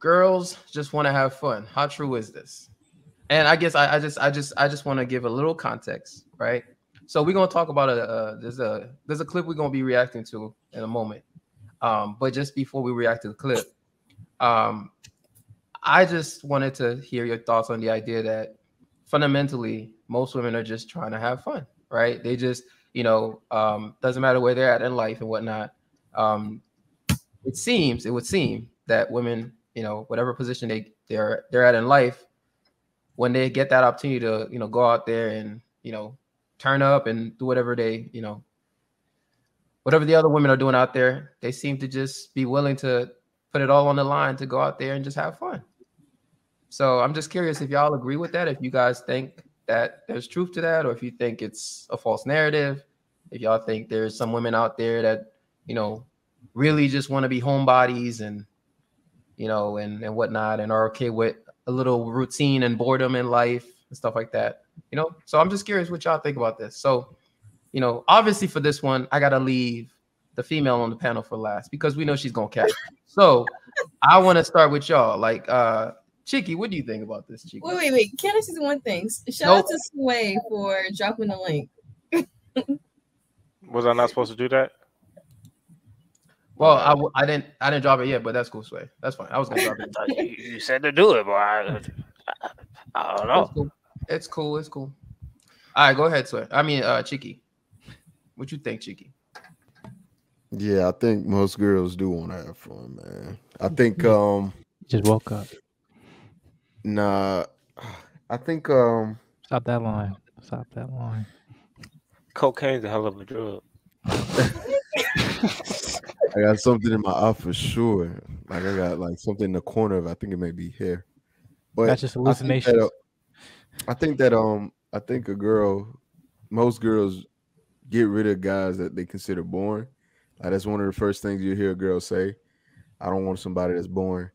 girls just want to have fun. How true is this? And I guess I, I just I just I just want to give a little context, right? So we're gonna talk about a there's a there's a clip we're gonna be reacting to in a moment. Um, but just before we react to the clip, um, I just wanted to hear your thoughts on the idea that fundamentally most women are just trying to have fun, right? They just you know um, doesn't matter where they're at in life and whatnot. Um, it seems it would seem that women, you know, whatever position they they're they're at in life, when they get that opportunity to you know go out there and you know turn up and do whatever they you know whatever the other women are doing out there, they seem to just be willing to put it all on the line to go out there and just have fun. So I'm just curious if y'all agree with that, if you guys think that there's truth to that, or if you think it's a false narrative, if y'all think there's some women out there that, you know, really just want to be homebodies and you know and and whatnot and are okay with a little routine and boredom in life and stuff like that you know so i'm just curious what y'all think about this so you know obviously for this one i gotta leave the female on the panel for last because we know she's gonna catch so i want to start with y'all like uh Chicky, what do you think about this? Chicky? Wait, wait, wait. Can I say one thing? Shout nope. out to Sway for dropping the link. Was I not supposed to do that? Well, I, I didn't I didn't drop it yet, but that's cool, Sway. That's fine. I was gonna drop it. you said to do it, but I, I don't know. It's cool. It's cool. It's cool. All right, go ahead, Sway. I mean, uh, Chicky. What you think, Chicky? Yeah, I think most girls do want to have fun, man. I think um just woke up. Nah, I think um stop that line. Stop that line. Cocaine's a hell of a drug. I got something in my eye for sure. Like I got like something in the corner of I think it may be hair. But that's just hallucination. I, uh, I think that um I think a girl, most girls get rid of guys that they consider boring. Like that's one of the first things you hear a girl say. I don't want somebody that's boring.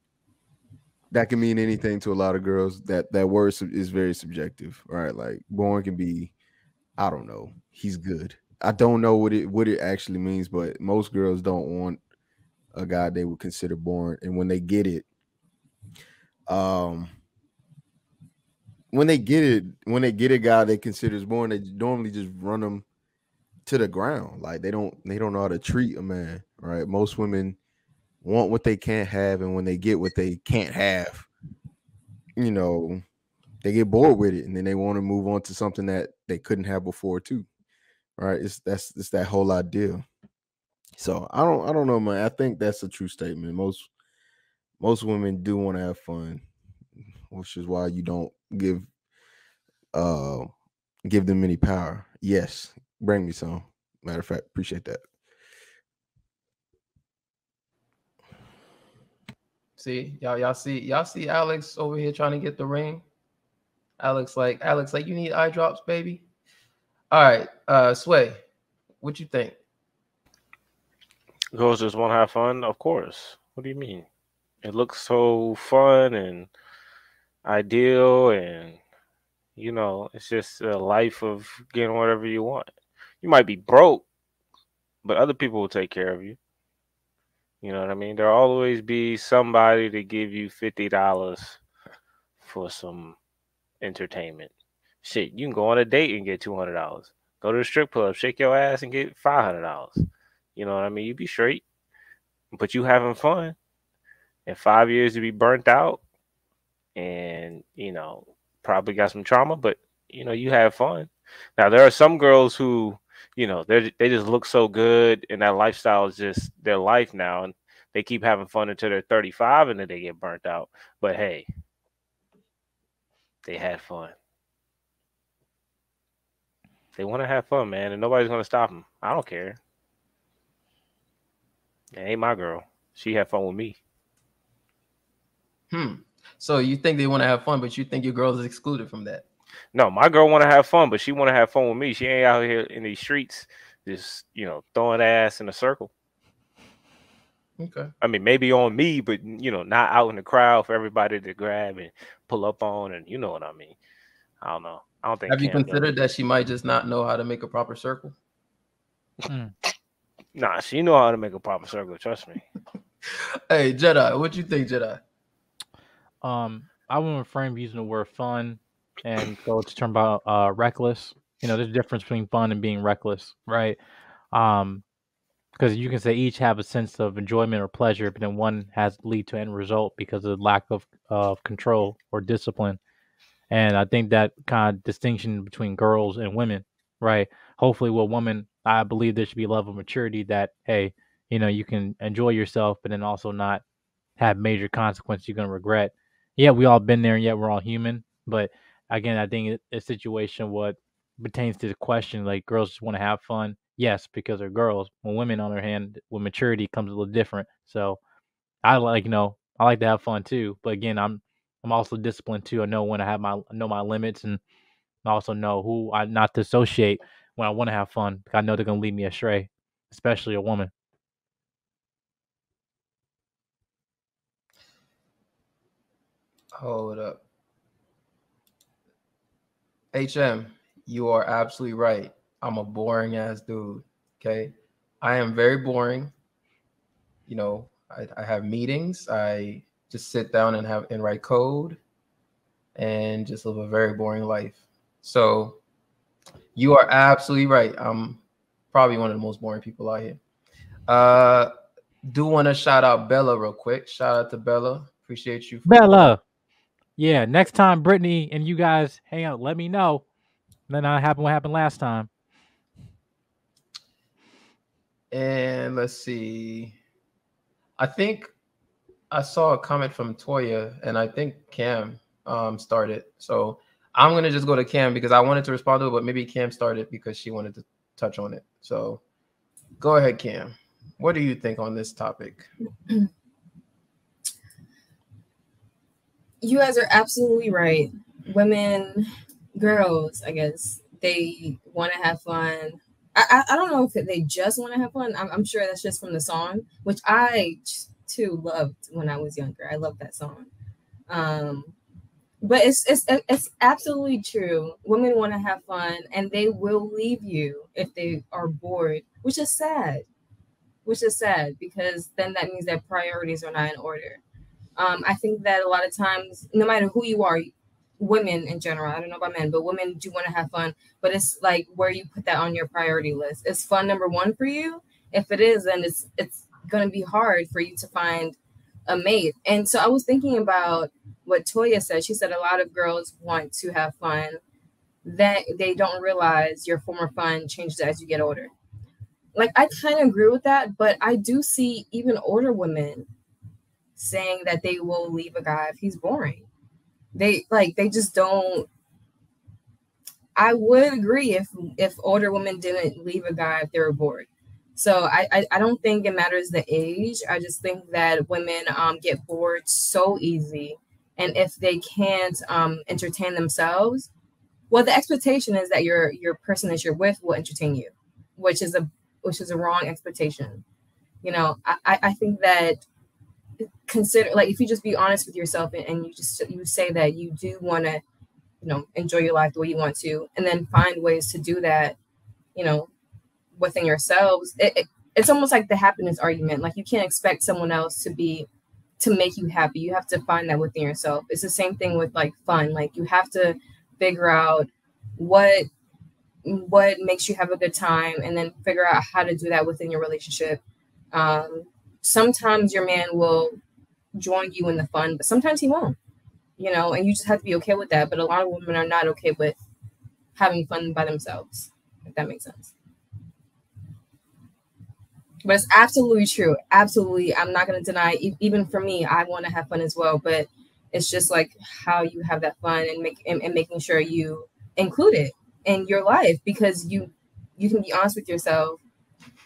That can mean anything to a lot of girls. That that word is very subjective, right? Like boring can be, I don't know, he's good. I don't know what it what it actually means, but most girls don't want a guy they would consider boring, and when they get it, um, when they get it, when they get a guy they consider boring, they normally just run them to the ground. Like they don't they don't know how to treat a man, right? Most women want what they can't have, and when they get what they can't have, you know, they get bored with it, and then they want to move on to something that they couldn't have before too right? It's that's it's that whole idea. So I don't I don't know, man. I think that's a true statement. Most most women do want to have fun, which is why you don't give uh give them any power. Yes, bring me some. Matter of fact, appreciate that. See, y'all, y'all see, y'all see Alex over here trying to get the ring. Alex, like, Alex, like, you need eye drops, baby. All right, uh, Sway, what you think? Girls just want to have fun, of course. What do you mean? It looks so fun and ideal, and you know, it's just a life of getting whatever you want. You might be broke, but other people will take care of you. You know what I mean? There'll always be somebody to give you fifty dollars for some entertainment. Shit, you can go on a date and get two hundred dollars. Go to the strip club, shake your ass, and get five hundred dollars. You know what I mean? You be straight, but you having fun. In five years, to be burnt out, and you know probably got some trauma, but you know you have fun. Now there are some girls who, you know, they they just look so good, and that lifestyle is just their life now, and they keep having fun until they're 35, and then they get burnt out. But hey, they had fun. They want to have fun, man, and nobody's gonna stop them. I don't care. It ain't my girl. She had fun with me. Hmm. So you think they want to have fun, but you think your girl is excluded from that? No, my girl want to have fun, but she want to have fun with me. She ain't out here in these streets just you know throwing ass in a circle. Okay. I mean, maybe on me, but you know, not out in the crowd for everybody to grab and pull up on, and you know what I mean. I don't know. I don't think. Have you considered that she might just not know how to make a proper circle? Hmm. Nah, she know how to make a proper circle. Trust me. hey, Jedi, what you think, Jedi? Um, I wouldn't refrain using the word fun and go to term about uh reckless. You know, there's a difference between fun and being reckless, right? Um, because you can say each have a sense of enjoyment or pleasure, but then one has lead to end result because of the lack of of control or discipline. And I think that kind of distinction between girls and women, right? Hopefully, with women, I believe there should be a level of maturity that, hey, you know, you can enjoy yourself, but then also not have major consequences you're going to regret. Yeah, we all been there, and yet we're all human. But again, I think a situation what pertains to the question, like girls just want to have fun. Yes, because they're girls. When women, on their hand, with maturity comes a little different. So I like, you know, I like to have fun too. But again, I'm I'm also disciplined too. I know when I have my know my limits and I also know who I not to associate when I want to have fun. I know they're gonna lead me astray, especially a woman. Hold up. HM, you are absolutely right. I'm a boring ass dude. Okay. I am very boring. You know, I, I have meetings. I just sit down and have and write code and just live a very boring life. So you are absolutely right. I'm probably one of the most boring people out here. Uh do want to shout out Bella real quick. Shout out to Bella. Appreciate you. Bella. Yeah, next time Brittany and you guys hang out, let me know. Then I happen what happened last time. And let's see. I think I saw a comment from Toya, and I think Cam um, started. So I'm gonna just go to Cam because I wanted to respond to it, but maybe Cam started because she wanted to touch on it. So go ahead, Cam. What do you think on this topic? You guys are absolutely right. Women, girls, I guess they want to have fun. I, I, I don't know if they just want to have fun. I'm, I'm sure that's just from the song, which I too loved when I was younger. I love that song. Um, but it's it's it's absolutely true. Women want to have fun, and they will leave you if they are bored, which is sad. Which is sad because then that means that priorities are not in order. Um, I think that a lot of times, no matter who you are, women in general, I don't know about men, but women do want to have fun. But it's like where you put that on your priority list. Is fun number one for you? If it is, then it's it's going to be hard for you to find a mate. And so I was thinking about what Toya said. She said a lot of girls want to have fun. That they don't realize your former fun changes as you get older. Like I kind of agree with that, but I do see even older women saying that they will leave a guy if he's boring. They like they just don't. I would agree if if older women didn't leave a guy if they were bored. So I, I, I don't think it matters the age. I just think that women um, get bored so easy, and if they can't um, entertain themselves, well, the expectation is that your your person that you're with will entertain you, which is a which is a wrong expectation. You know, I, I think that consider like if you just be honest with yourself and, and you just you say that you do want to you know enjoy your life the way you want to and then find ways to do that you know within yourselves it, it, it's almost like the happiness argument like you can't expect someone else to be to make you happy you have to find that within yourself it's the same thing with like fun like you have to figure out what what makes you have a good time and then figure out how to do that within your relationship um, sometimes your man will join you in the fun, but sometimes he won't. You know, and you just have to be okay with that. But a lot of women are not okay with having fun by themselves, if that makes sense. But it's absolutely true. Absolutely. I'm not going to deny, even for me, I want to have fun as well. But it's just like how you have that fun and, make, and, and making sure you include it in your life because you you can be honest with yourself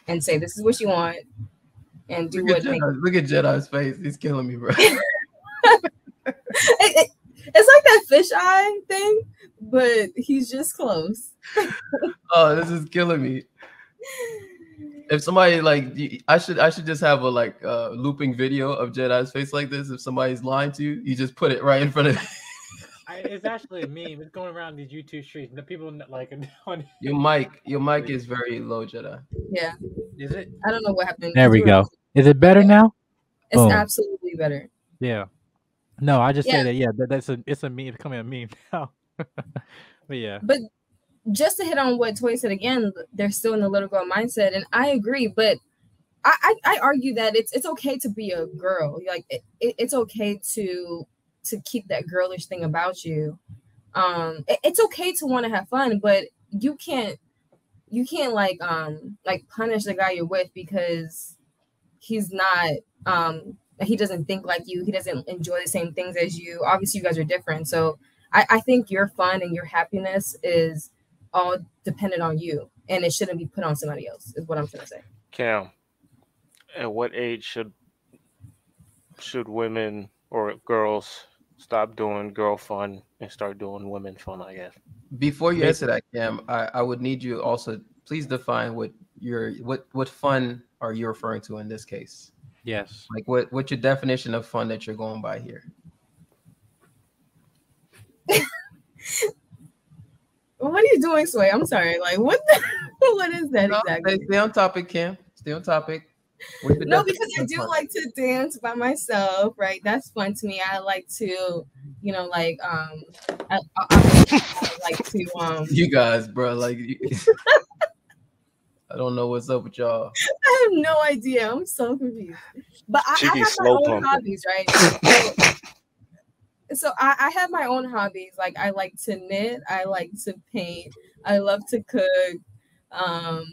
and say this is what you want and do look what. At Jedi, look at Jedi's face. He's killing me, bro. it, it, it's like that fish eye thing, but he's just close. oh, this is killing me. If somebody like, I should, I should just have a like uh, looping video of Jedi's face like this. If somebody's lying to you, you just put it right in front of. I, it's actually a meme. It's going around these YouTube streets. The people like your mic. Your mic is very low, Jedi. Yeah. Is it? I don't know what happened. There we go. Is it better now? It's oh. absolutely better. Yeah. No, I just Yeah. say that. Yeah, that, that's a it's a meme becoming a meme now. but yeah, But just to hit on what Toy said again, they're still in the little girl mindset, and I agree. But I, I, I argue that it's it's okay to be a girl. Like it, it- it's okay to to keep that girlish thing about you. Um, it- it's okay to want to have fun, but you can't you can't like um like punish the guy you're with because he's not um he doesn't think like you he doesn't enjoy the same things as you obviously you guys are different so I, I think your fun and your happiness is all dependent on you and it shouldn't be put on somebody else is what i'm trying to say Cam, at what age should should women or girls stop doing girl fun and start doing women fun? I guess. Before you Maybe- answer that, Cam, I, I would need you also please define what your what what fun are you referring to in this case? yes. Like what what's your definition of fun that you're going by here? what are you doing sway i'm sorry like what the, what is that No, exactly stay, stay on topic, Cam. Stay on topic. No because i do fun? like to dance by myself right that's fun to me i like to you know like um i, I, I like to um you guys, bro. Like you- I don't know what's up with y'all. I have no idea. I'm so confused. But I, I have my own pumping. hobbies, right? So, so I, I have my own hobbies. Like I like to knit. I like to paint. I love to cook. Um,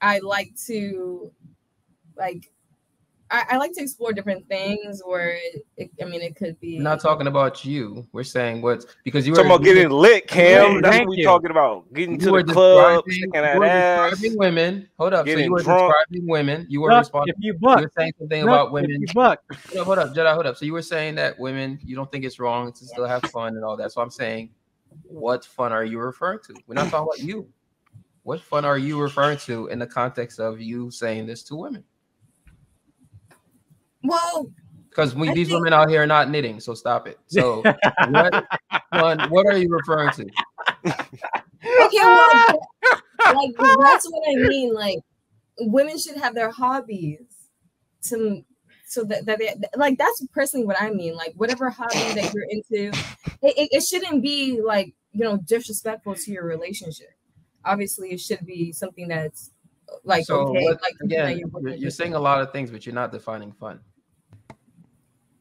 I like to like I, I like to explore different things. Where it, I mean, it could be We're not talking about you. We're saying what's because you You talking about getting lit, Cam? Hey, That's what we you. talking about. Getting you to were the club, describing- you were ass. describing women. Hold up. So getting you were drunk. describing women. You were Look, responding. if you You were saying something look, about if women. you buck, Hold up, hold up, Jedi, hold up. So you were saying that women, you don't think it's wrong to still have fun and all that. So I'm saying, what fun are you referring to? We're not talking about you. What fun are you referring to in the context of you saying this to women? Well. Because we I these think- women out here are not knitting, so stop it. So what fun? What are you referring to? Okay, well, like that's what I mean. Like women should have their hobbies to so that, that they, like that's personally what I mean. Like whatever hobby that you're into, it, it, it shouldn't be like you know disrespectful to your relationship. Obviously, it should be something that's like so okay, what, like something that again, you're you're, you're saying a lot of things, but you're not defining fun.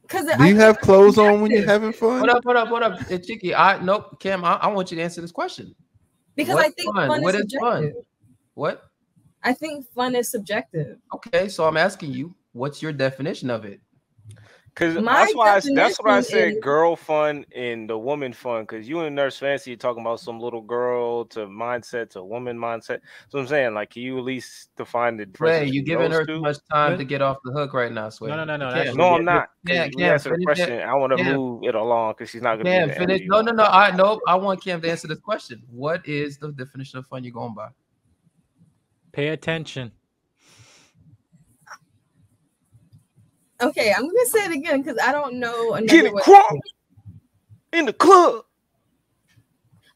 Because Do you have clothes on when you're having fun? Hold up, hold up, hold up, Hey, Chicky. I nope, Cam. I, I want you to answer this question. because what I think fun? fun, What is is fun? What? I think fun is subjective. Okay, so I'm asking you, what's your definition of it? Cause My that's why I, that's what I said is- girl fun and the woman fun. Cause you and Nurse Fancy talking about some little girl to mindset to woman mindset. So I'm saying, like, can you at least define the difference? Sway, you giving her too much time What? to get off the hook right now, Sway. No, no, no, no, You that's- can't. No, I'm not. Yeah, we Cam, answer the finish question. I want to Cam. move it along because she's not gonna Cam, be the finish. No, no, no. I nope. I want Cam to answer this question. What is the definition of fun you're going by? pay attention. Okay, I'm gonna say it again because I don't know another Get it way. crunk in the club.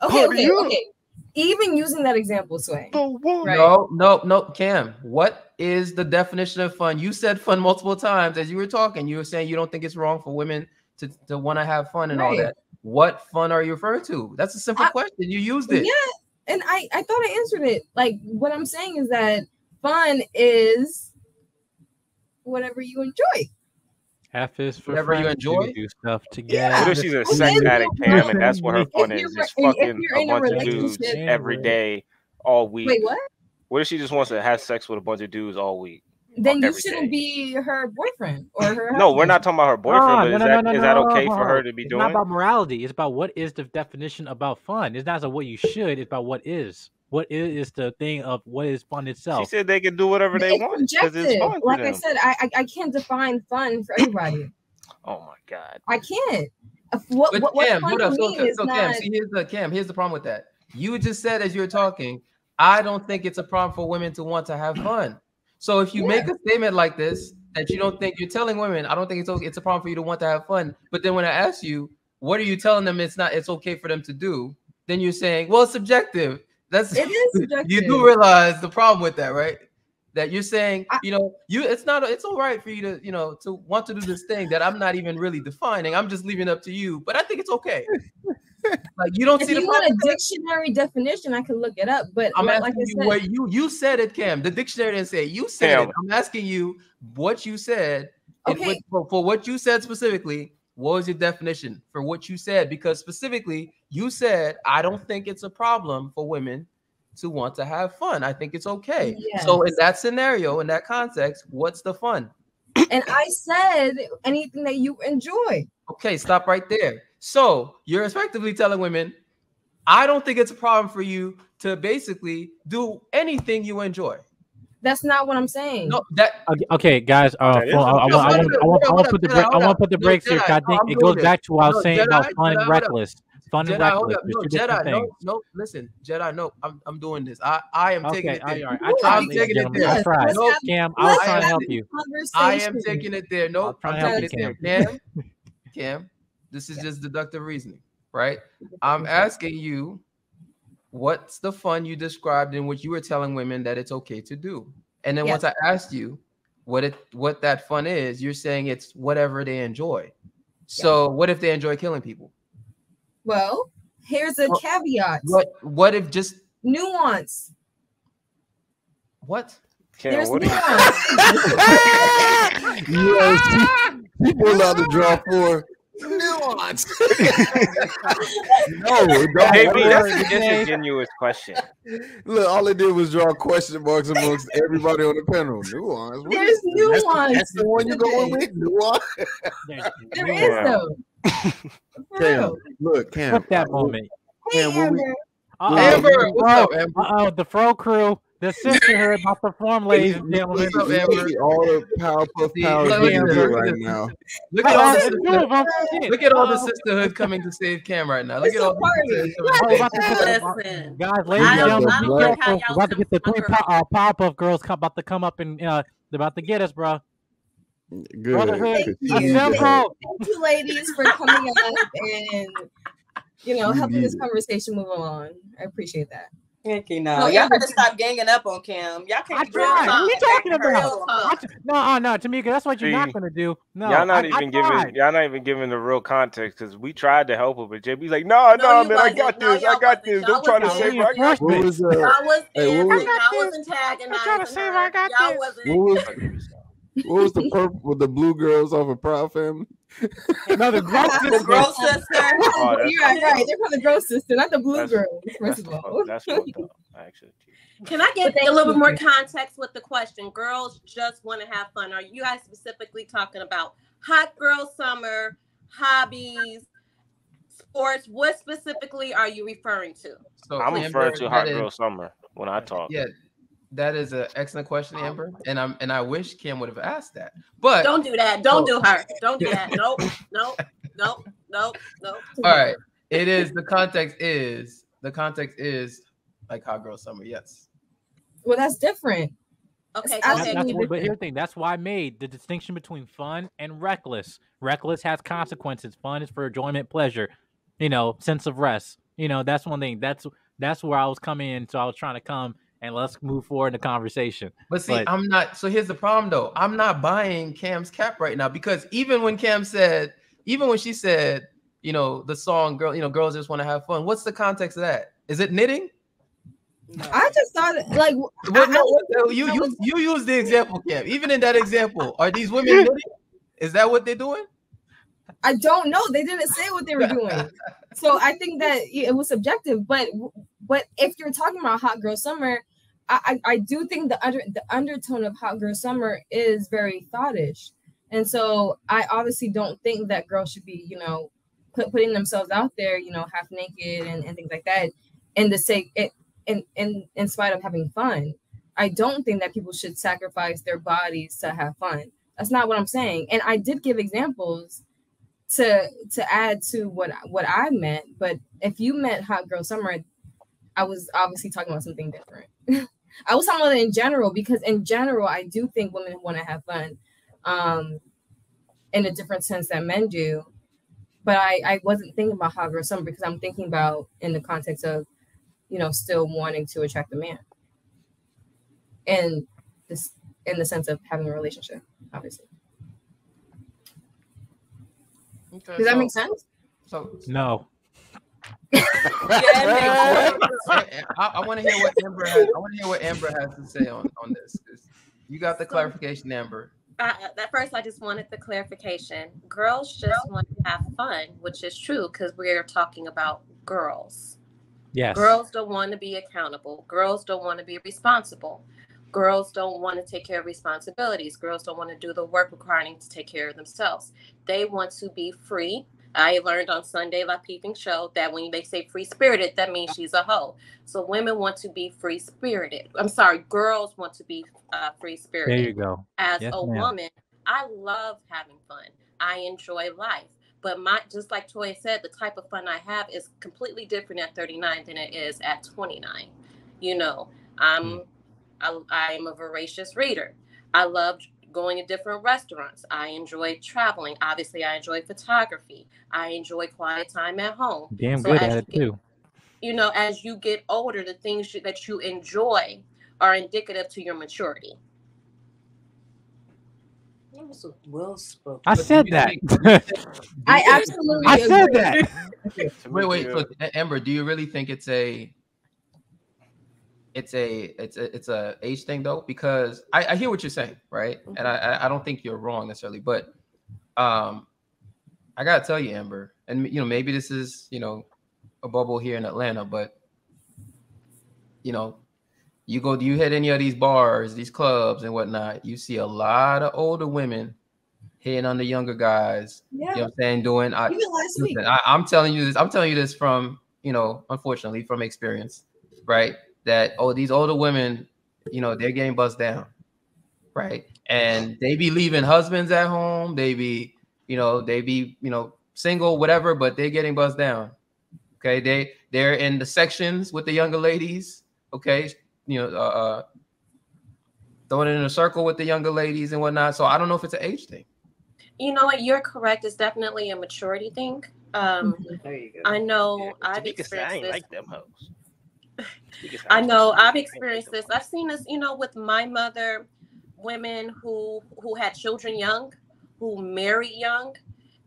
Okay, Party okay, up. okay. Even using that example, Sway. Right. No, no, no, Cam. What is the definition of fun? You said fun multiple times as you were talking. You were saying you don't think it's wrong for women to, to want to have fun and all that. What fun are you referring to? That's a simple I- question. You used it. Yeah, and I I thought I answered it. Like what I'm saying is that fun is whatever you enjoy. F is for Whatever you friends, you enjoy? do stuff Yeah. together. What if she's a And sex addict, you're Cam, and that's what her fun is? Just fucking a in a bunch of dudes every day, all week. Wait, what? What if she just wants to have sex with a bunch of dudes all week? Then you shouldn't day. be her boyfriend or her. No, we're not talking about her boyfriend, Ah, but no, is no, that no, is no, that okay no. for her to be it's doing? not about morality. It's about what is the definition about fun. It's not about what you should. It's about what is. What is, is the thing of what is fun itself? she said they can do whatever they It's want because subjective. it's fun Like I said, I, I I can't define fun for everybody. oh my god. I can't. Uh, What But what, what Cam, fun hold up. So, me so, is so not. Cam, see, here's the Cam. Here's the problem with that. You just said as you were talking, I don't think it's a problem for women to want to have fun. So if you Yeah. make a statement like this that you don't think you're telling women, I don't think it's okay, it's a problem for you to want to have fun. But then when I ask you, what are you telling them? It's not. It's okay for them to do. Then you're saying, well, it's subjective. That's It is You do realize the problem with that, right? that you're saying, I- you know, you it's not it's all right for you to, you know, to want to do this thing that I'm not even really defining. I'm just leaving it up to you, but I think it's okay. like you don't If see the you want a dictionary definition, I can look it up. But I'm like asking I you said, what you you said it, Cam. The dictionary didn't say it. You said Cam. it. I'm asking you what you said. Okay. what- for, for what you said specifically, what was your definition for what you said? Because specifically, you said I don't think it's a problem for women to want to have fun. I think it's okay. So in that scenario, in that context, what's the fun? and I said anything that you enjoy. Okay, stop right there. So you're effectively telling women, I don't think it's a problem for you to basically do anything you enjoy. That's not what I'm saying. No, that Okay, okay, guys. Uh, That is for, I, I, want, I want, I want, I want to put the Jedi, break. I want to put the No, brakes here. I think it goes back to what I was saying about fun and reckless. Fun and Jedi, hold reckless. up. No, Jedi, no, no, listen, Jedi, no, I'm, I'm doing this. I, I am taking Okay, it there. right. I tried, I'm taking it there. I tried. No, Cam, I was trying to help you. I am taking it there. No, trying I'm to help taking you, it there. Cam, Cam, this is just deductive reasoning, right? I'm asking you, what's the fun you described in which you were telling women that it's okay to do? And then once I asked you what it what that fun is, you're saying it's whatever they enjoy. So what if they enjoy killing people? Well, here's a Well, caveat. What what if just Nuance. what? Cam, There's what are you nuance. Yo, she, she pulled out the draw for nuance. no, don't that's a disingenuous question. Look, all it did was draw question marks amongst everybody on the panel. Nuance. What There's is- that's the- nuance That's the one you're going with. Nuance. There is Yeah. though. For Cam, real. look, Cam. Flip that moment. Cam, what Amber. Uh-oh, Amber, what's up, Amber? Uh-oh, the fro crew, the sisterhood about to form, ladies and gentlemen. Up, Amber? all the Powerpuff See, Powers look, being look at good this, right now. Look at all the sisterhood. of them. Look at all the sisterhood coming to save Cam right now. Look It's at all the party. sisterhood Oh, coming we're to about save to Cam. get the, Listen, guys, ladies and gentlemen, be don't like how careful. We're about to get the three under- po- uh, Powerpuff girls come, about to come up and uh, they're about to get us, bro. Good. Brotherhood, Thank you. to Thank you, ladies, for coming up and you know helping this conversation move along. I appreciate that. Okay, No, no, y'all Amber- better stop ganging up on Cam. Y'all can't tried. What are you talking Real about? talk. No, uh, no, Tamika, that's what you're not gonna do. No, y'all not I, even I giving tried. y'all not even giving the real context because we tried to help her, but JB's like, no, no, you man, I wasn't. got No, this, I got wasn't. this. Y'all Don't try to save her. I got Reinforcement. What was uh, Y'all was Hey, what was- I'm trying to antagonizing. I got Y'all this. wasn't. what was what was the purple with the blue girls off of Proud Family? No, the gross The sister. sister. Oh, You're right, right. They're from the girl sister, not the blue That's- girls. First That's of all, that's fucked up, actually. Can I get a little bit more context with the question? Girls just want to have fun. Are you guys specifically talking about hot girl summer, hobbies, sports? What specifically are you referring to? So I'm referring to Hot Girl Summer when I talk. Yeah, that is an excellent question, oh Amber, and I'm and I wish Kim would have asked that. But Don't do that. Don't Oh. do her. Don't do that. Nope. Nope. Nope. Nope. Nope. all right, it is the context is the context is like hot girl summer. Yes. well, that's different. Okay. It's Go That's, that's what, but here's the thing. That's why I made the distinction between fun and reckless. Reckless has consequences. Fun is for enjoyment, pleasure, you know, sense of rest. You know, that's one thing. That's that's where I was coming in. So I was trying to come and let's move forward in the conversation. But see, But- I'm not. So here's the problem, though. I'm not buying Cam's cap right now because even when Cam said, even when she said, you know, the song "Girl," you know, girls just want to have fun. What's the context of that? Is it knitting? I just thought it- like What, I- no, what- you you you use the example, Cam. Even in that example, are these women knitting? Is that what they're doing? I don't know. They didn't say what they were doing. So I think that it was subjective. But but if you're talking about hot girl summer, I I, do think the under the undertone of hot girl summer is very thoughtish. And so I obviously don't think that girls should be, you know, put, putting themselves out there, you know, half naked and, and things like that, in the sake it in, in in spite of having fun. I don't think that people should sacrifice their bodies to have fun. That's not what I'm saying. And I did give examples to to add to what what I meant. But if you meant hot girl summer, I was obviously talking about something different. I was talking about it in general because in general, I do think women want to have fun, um, in a different sense that men do. But I I wasn't thinking about hot girl summer because I'm thinking about in the context of, you know, still wanting to attract a man. And this in the sense of having a relationship, obviously. Okay, Does that so- make sense? So No. Yeah, I, I want to hear what Amber has. I want to hear what Amber has to say on on this. 'cause You got the clarification, Amber. uh, at first, I just wanted the clarification. Girls just want to have fun, which is true because we're talking about girls. Yes. Girls don't want to be accountable. Girls don't want to be responsible. Girls don't want to take care of responsibilities. Girls don't want to do the work requiring to take care of themselves. They want to be free. I learned on Sunday La Peeping Show that when they say free spirited, that means she's a hoe. So women want to be free spirited. I'm sorry, girls want to be uh, free spirited There you go. as Yes, a ma'am. woman, I love having fun. I enjoy life. But my just like Toy said, the type of fun I have is completely different at 39 than it is at 29. You know, I'm I, I'm a voracious reader. I love going to different restaurants. I enjoy traveling. Obviously, I enjoy photography. I enjoy quiet time at home. Damn So good at it get- too. You know, as you get older, the things that you enjoy are indicative to your maturity. That was well spoken. I said that. I absolutely I said agree. that. Wait, wait. Yeah. So, Amber, do you really think it's a it's a it's a it's a age thing though? Because I, I hear what you're saying, right? And I I- don't think you're wrong necessarily, but um, I gotta tell you, Amber, and you know maybe this is you know a bubble here in Atlanta, but you know. You go, do you hit any of these bars, these clubs, and whatnot. You see a lot of older women hitting on the younger guys. Yeah. You know what I'm saying? Doing I, last week. Listen, I, I'm telling you this. I'm telling you this from you know, unfortunately, from experience, right? That oh, these older women, you know, they're getting buzzed down, right? And they be leaving husbands at home. They be, you know, they be, you know, single, whatever, but they're getting buzzed down. Okay, they they're in the sections with the younger ladies. Okay, you know, uh, uh throwing it in a circle with the younger ladies and whatnot. So I don't know if it's an age thing. You know what? You're correct. It's definitely a maturity thing. Um, There you go. I know Yeah, I've Tamika said, I experienced ain't this. like them hoes. Tamika said, I know I've experienced this. I've seen this, you know, with my mother, women who who had children young, who married young.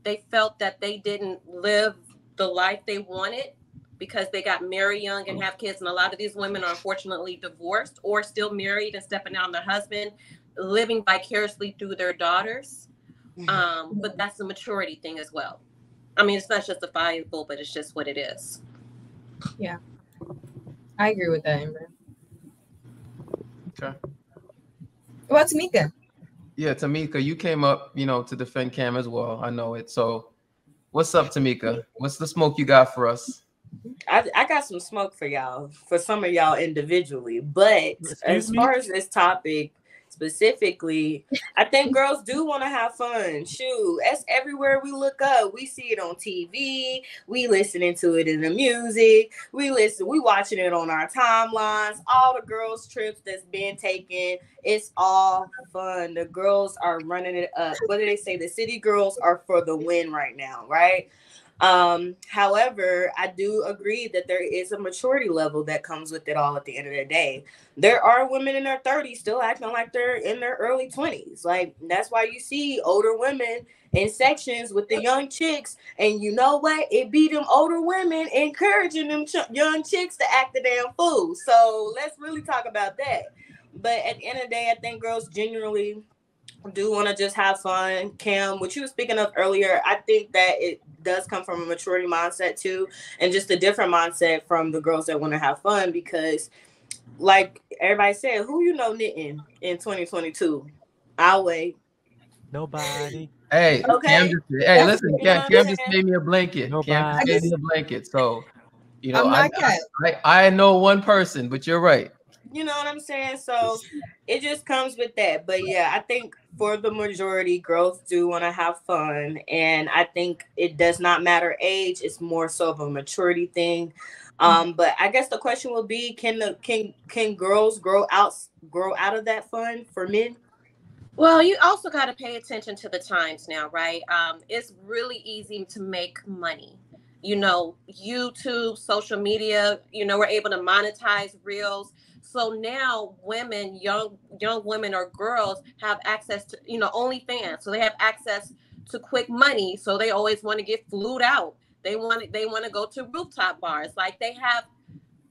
They felt that they didn't live the life they wanted because they got married young and have kids. And a lot of these women are unfortunately divorced or still married and stepping down their husband, living vicariously through their daughters. Um, but that's a maturity thing as well. I mean, it's not justifiable, but it's just what it is. I agree with that, Amber. Okay. What about Tamika? Yeah, Tamika, you came up, you know, to defend Cam as well. I know it. So, what's up, Tamika? What's the smoke you got for us? I, I got some smoke for y'all, for some of y'all individually. But Excuse as me? far as this topic specifically, I think girls do want to have fun. Shoot, that's everywhere we look up. We see it on TV. We listening to it in the music. We listen. We watching it on our timelines. All the girls' trips that's been taken. It's all fun. The girls are running it up. What do they say? The city girls are for the win right now, right? Um, however, I do agree that there is a maturity level that comes with it all at the end of the day. There are women in their 30s still acting like they're in their early 20s. Like that's why you see older women in sections with the young chicks, and you know what? It be them older women encouraging them ch- young chicks to act the damn fool. So let's really talk about that. But at the end of the day, I think girls genuinely do want to just have fun. Cam, what you were speaking of earlier, I think that it does come from a maturity mindset too, and just a different mindset from the girls that want to have fun because, like everybody said, who you know knitting in 2022? I'll wait. Nobody. Hey, Okay. Cam just, hey, That's- listen, you Cam, Cam I'm just saying? made me a blanket. Cam Nobody. just made me a blanket. So, you know, I'm I, not. I, I know one person, but you're right. You know what I'm saying? So it just comes with that. But yeah, I think for the majority, girls do want to have fun. And I think it does not matter age, it's more so of a maturity thing. Um, but I guess the question will be can the can can girls grow out grow out of that fun for men? Well, you also got to pay attention to the times now, right? Um, it's really easy to make money. You know, YouTube, social media, you know, we're able to monetize reels. So now women, young young women or girls have access to, you know, OnlyFans. So they have access to quick money. So they always want to get flued out. They want they want to go to rooftop bars. Like they have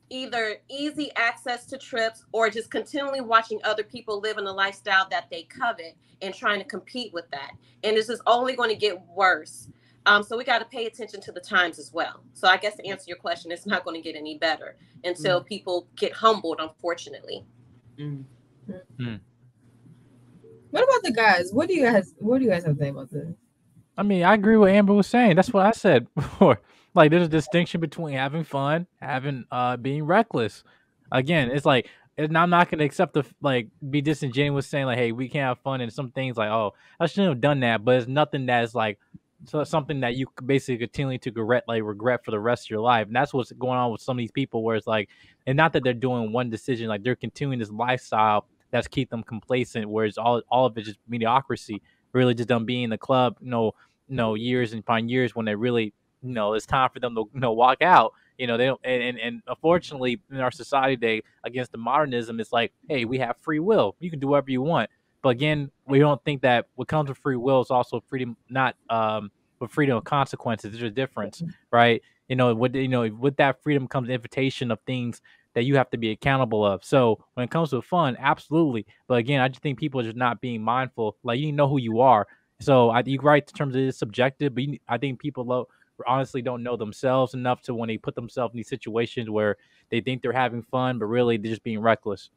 either easy access to trips or just continually watching other people live in a lifestyle that they covet and trying to compete with that. And this is only going to get worse. Um, so we got to pay attention to the times as well. So I guess to answer your question, it's not going to get any better until mm. people get humbled, unfortunately. Mm. Mm. What about the guys? What do you guys what do you guys have to say about this? I mean, I agree with Amber was saying. That's what I said before. Like there's a distinction between having fun, having uh being reckless. Again, it's like and I'm not gonna accept the like be disingenuous saying like, hey, we can't have fun and some things like, oh, I shouldn't have done that, but it's nothing that's like so something that you basically continue to regret like regret for the rest of your life. And that's what's going on with some of these people where it's like and not that they're doing one decision, like they're continuing this lifestyle that's keep them complacent, whereas all all of it is just mediocrity, really just them being in the club, you know, you know, years and find years when they really you know it's time for them to you know walk out you know they don't and, and, and unfortunately in our society today against the modernism it's like hey we have free will you can do whatever you want but again we don't think that what comes with free will is also freedom not um with freedom of consequences. There's a difference mm-hmm. right? You know with you know with that freedom comes invitation of things that you have to be accountable of. So when it comes to fun absolutely. But again i just think people are just not being mindful. Like you know who you are. So I, you're right in terms of it's subjective, but you, I think people lo- honestly don't know themselves enough to when they put themselves in these situations where they think they're having fun, but really they're just being reckless.